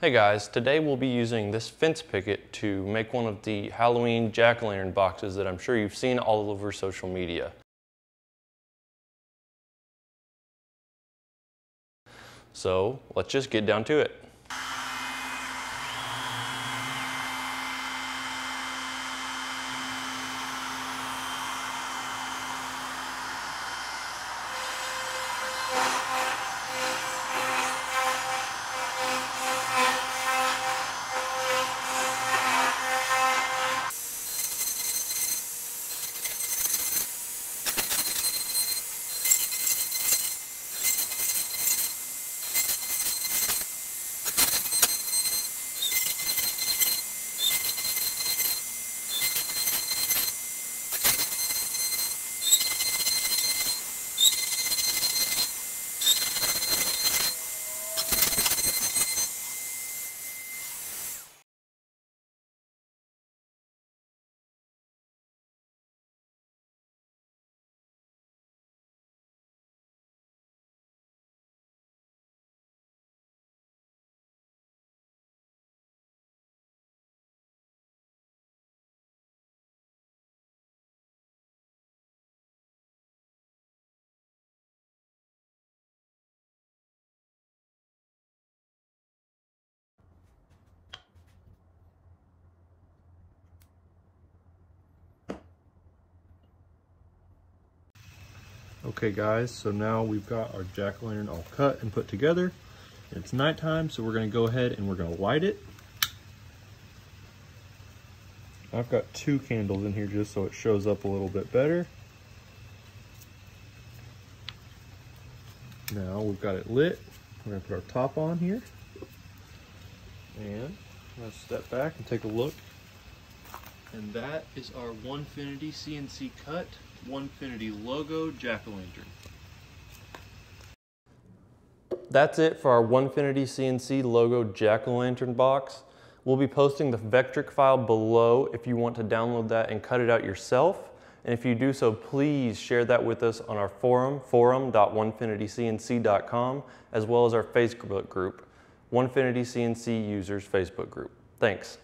Hey guys, today we'll be using this fence picket to make one of the Halloween jack-o'-lantern boxes that I'm sure you've seen all over social media. So let's just get down to it. Okay guys, so now we've got our jack-o'-lantern all cut and put together. It's nighttime, so we're gonna go ahead and we're gonna light it. I've got two candles in here just so it shows up a little bit better. Now we've got it lit. We're gonna put our top on here. And I'm gonna step back and take a look. And that is our Onefinity CNC cut Onefinity logo jack-o'-lantern. That's it for our Onefinity CNC logo jack-o'-lantern box. We'll be posting the Vectric file below if you want to download that and cut it out yourself. And if you do so, please share that with us on our forum, forum.onefinitycnc.com, as well as our Facebook group, Onefinity CNC Users Facebook group. Thanks.